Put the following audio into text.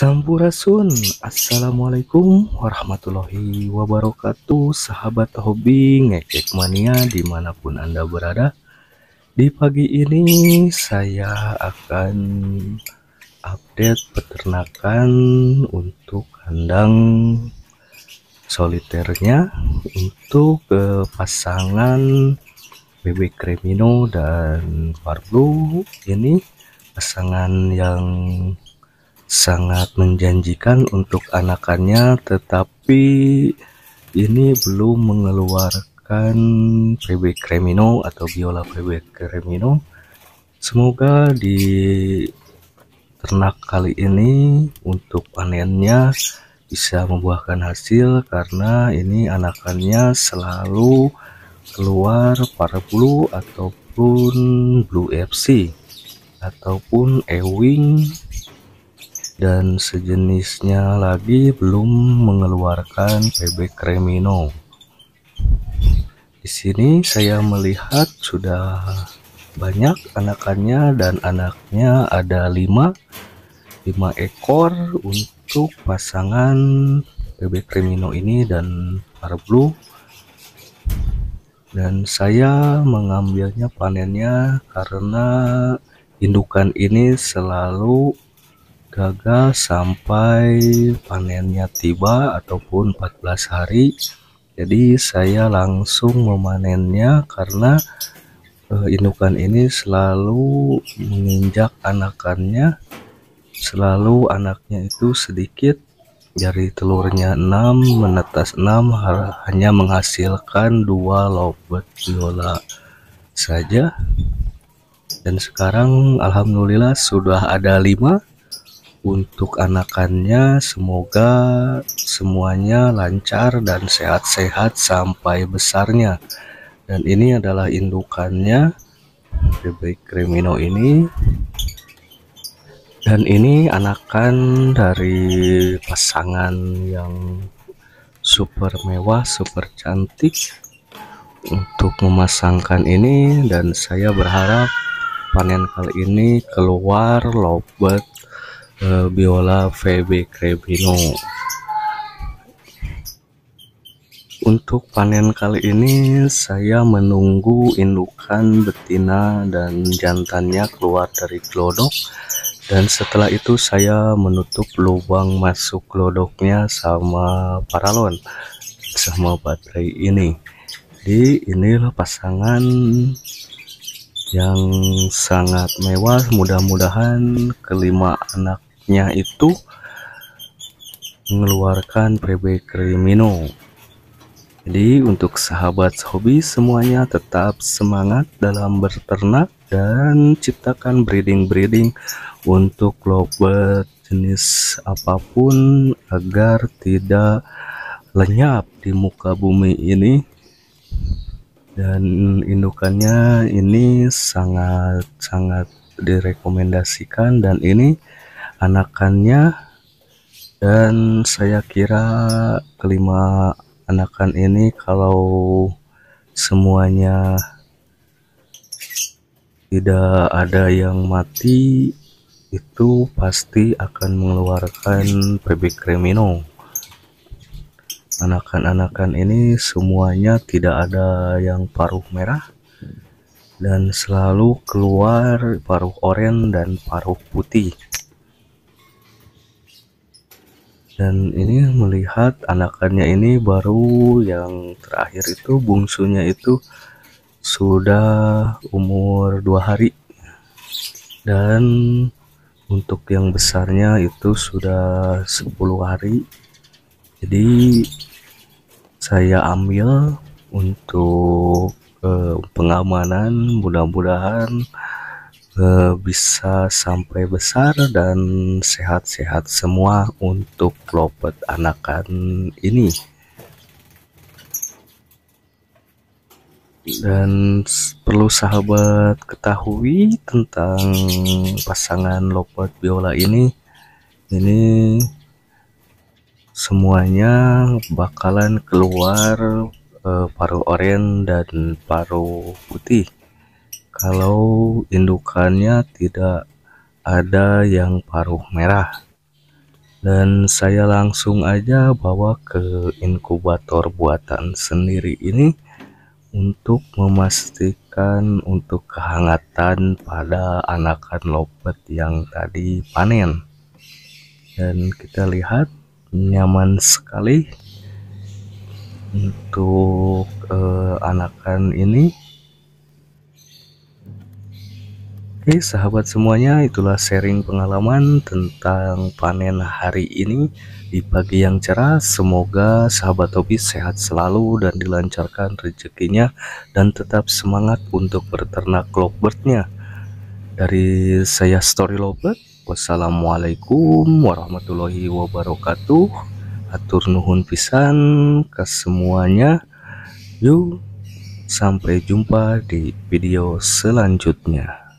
Sampurasun Assalamualaikum warahmatullahi wabarakatuh. Sahabat hobi ngekek mania di mana pun anda berada Di pagi ini saya akan update peternakan untuk kandang soliternya Untuk ke pasangan bebek kremino dan parblue Ini pasangan yang sangat menjanjikan untuk anakannya tetapi ini belum mengeluarkan PB Cremino atau biola PB Cremino. Semoga di ternak kali ini untuk panennya bisa membuahkan hasil karena ini anakannya selalu keluar para ataupun blue FC ataupun ewing dan sejenisnya lagi belum mengeluarkan PB Cremino. Di sini saya melihat sudah banyak anakannya dan anaknya ada lima, lima ekor untuk pasangan PB Cremino ini dan Blue. dan saya mengambilnya panennya karena indukan ini selalu gagal sampai panennya tiba ataupun 14 hari. Jadi saya langsung memanennya karena uh, indukan ini selalu menginjak anakannya. Selalu anaknya itu sedikit dari telurnya 6 menetas 6 hanya menghasilkan dua lobet viola saja. Dan sekarang alhamdulillah sudah ada 5 untuk anakannya semoga semuanya lancar dan sehat-sehat sampai besarnya. Dan ini adalah indukannya bebek Cremino ini. Dan ini anakan dari pasangan yang super mewah super cantik untuk memasangkan ini. Dan saya berharap panen kali ini keluar lobet biola VB Crebino untuk panen kali ini saya menunggu indukan betina dan jantannya keluar dari glodok. Dan setelah itu saya menutup lubang masuk glodoknya sama paralon sama baterai ini. Jadi inilah pasangan yang sangat mewah. Mudah-mudahan kelima anak nya itu mengeluarkan PB Crimino jadi untuk sahabat hobi semuanya tetap semangat dalam berternak dan ciptakan breeding-breeding untuk lovebird jenis apa pun agar tidak lenyap di muka bumi ini. Dan indukannya ini sangat-sangat direkomendasikan dan ini anakannya dan saya kira kelima anakan ini kalau semuanya tidak ada yang mati itu pasti akan mengeluarkan PB Cremino anakan-anakan ini semuanya tidak ada yang paruh merah dan selalu keluar paruh oranye dan paruh putih dan ini melihat anakannya ini baru yang terakhir itu bungsunya itu sudah umur dua hari. Dan untuk yang besarnya itu sudah 10 hari. Jadi saya ambil untuk eh, pengamanan. Mudah-mudahan uh, bisa sampai besar dan sehat-sehat semua untuk lopet anakan ini. Dan perlu sahabat ketahui tentang pasangan lopet biola ini. Ini semuanya bakalan keluar uh, paruh oranye dan paruh putih kalau indukannya tidak ada yang paruh merah. Dan saya langsung aja bawa ke inkubator buatan sendiri ini untuk memastikan untuk kehangatan pada anakan lobet yang tadi panen. Dan kita lihat nyaman sekali untuk uh, anakan ini Oke sahabat semuanya itulah sharing pengalaman tentang panen hari ini di pagi yang cerah. Semoga sahabat hobi sehat selalu dan dilancarkan rezekinya dan tetap semangat untuk berternak lovebird dari saya story lovebird wassalamualaikum warahmatullahi wabarakatuh. Atur nuhun pisan ke semuanya. Yuk sampai jumpa di video selanjutnya